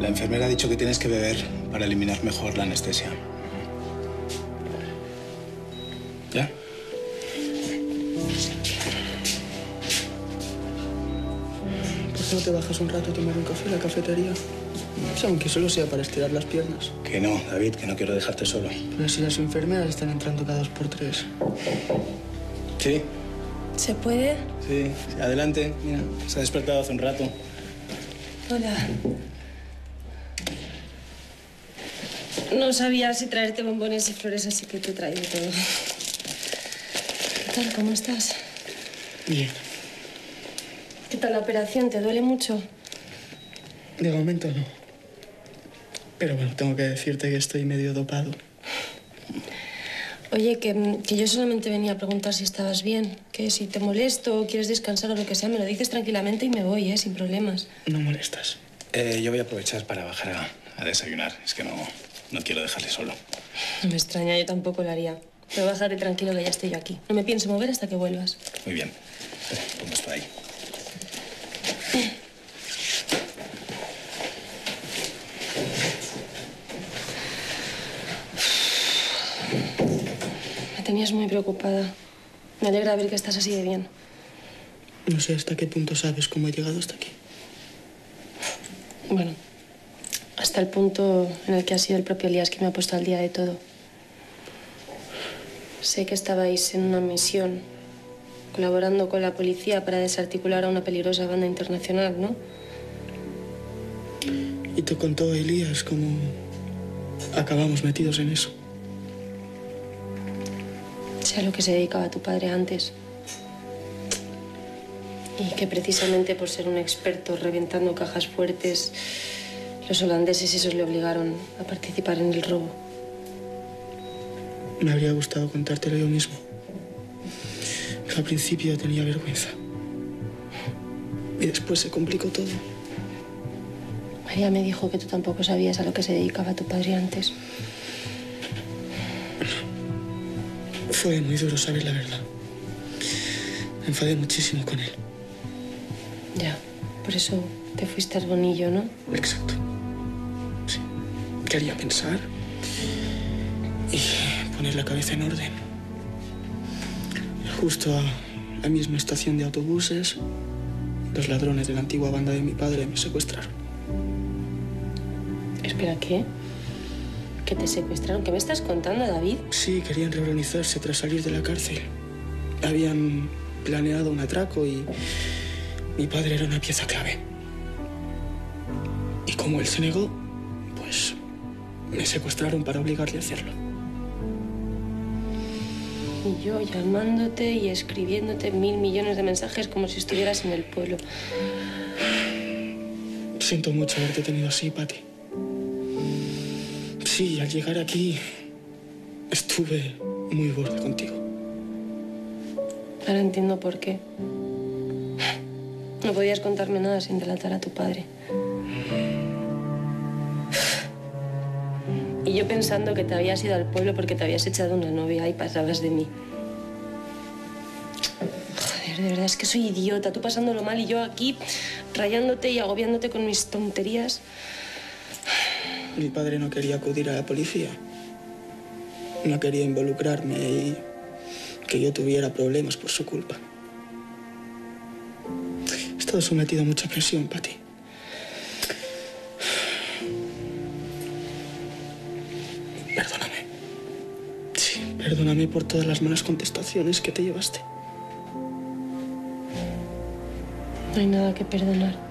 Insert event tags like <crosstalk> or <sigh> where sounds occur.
La enfermera ha dicho que tienes que beber para eliminar mejor la anestesia. ¿Ya? ¿Por qué no te bajas un rato a tomar un café a la cafetería? aunque solo sea para estirar las piernas. Que no, David, que no quiero dejarte solo. Pero si las enfermeras están entrando cada dos por tres. Sí. ¿Se puede? Sí, adelante. Mira, se ha despertado hace un rato. Hola. No sabía si traerte bombones y flores, así que te he traído todo. ¿Qué tal? ¿Cómo estás? Bien. ¿Qué tal la operación? ¿Te duele mucho? De momento no. Pero bueno, tengo que decirte que estoy medio dopado. Oye, que, que, yo solamente venía a preguntar si estabas bien. Que si te molesto o quieres descansar o lo que sea, me lo dices tranquilamente y me voy, ¿eh? Sin problemas. No molestas. Eh, yo voy a aprovechar para bajar a, a, desayunar. Es que no, no quiero dejarle solo. No me extraña, yo tampoco lo haría. Pero bajaré tranquilo que ya estoy yo aquí. No me pienso mover hasta que vuelvas. Muy bien. Espera, pongo esto ahí. <clears throat> Me tenías muy preocupada. Me alegra ver que estás así de bien. No sé hasta qué punto sabes cómo he llegado hasta aquí. Bueno, hasta el punto en el que ha sido el propio Elías que me ha puesto al día de todo. Sé que estabais en una misión, colaborando con la policía para desarticular a una peligrosa banda internacional, ¿no? Y te contó Elías cómo acabamos metidos en eso. Sé a lo que se dedicaba tu padre antes. Y que precisamente por ser un experto reventando cajas fuertes, los holandeses esos le obligaron a participar en el robo. Me habría gustado contártelo yo mismo. Al principio tenía vergüenza. Y después se complicó todo. María me dijo que tú tampoco sabías a lo que se dedicaba tu padre antes. Fue muy duro saber la verdad. Me enfadé muchísimo con él. Ya, por eso te fuiste al bonillo, ¿no? Exacto. Sí. Quería pensar y poner la cabeza en orden. Justo a la misma estación de autobuses, los ladrones de la antigua banda de mi padre me secuestraron. Espera, ¿qué? ¿Que te secuestraron? ¿Qué me estás contando, David? Sí, querían reorganizarse tras salir de la cárcel. Habían planeado un atraco y mi padre era una pieza clave. Y como él se negó, pues me secuestraron para obligarle a hacerlo. Y yo llamándote y escribiéndote mil millones de mensajes como si estuvieras en el pueblo. Siento mucho haberte tenido así, Patty. Sí, al llegar aquí estuve muy borde contigo. Ahora entiendo por qué. No podías contarme nada sin delatar a tu padre. Y yo pensando que te habías ido al pueblo porque te habías echado una novia y pasabas de mí. Joder, de verdad es que soy idiota. Tú pasándolo mal y yo aquí rayándote y agobiándote con mis tonterías. Mi padre no quería acudir a la policía. No quería involucrarme y que yo tuviera problemas por su culpa. He estado sometido a mucha presión, Patty. Perdóname. Sí, perdóname por todas las malas contestaciones que te llevaste. No hay nada que perdonar.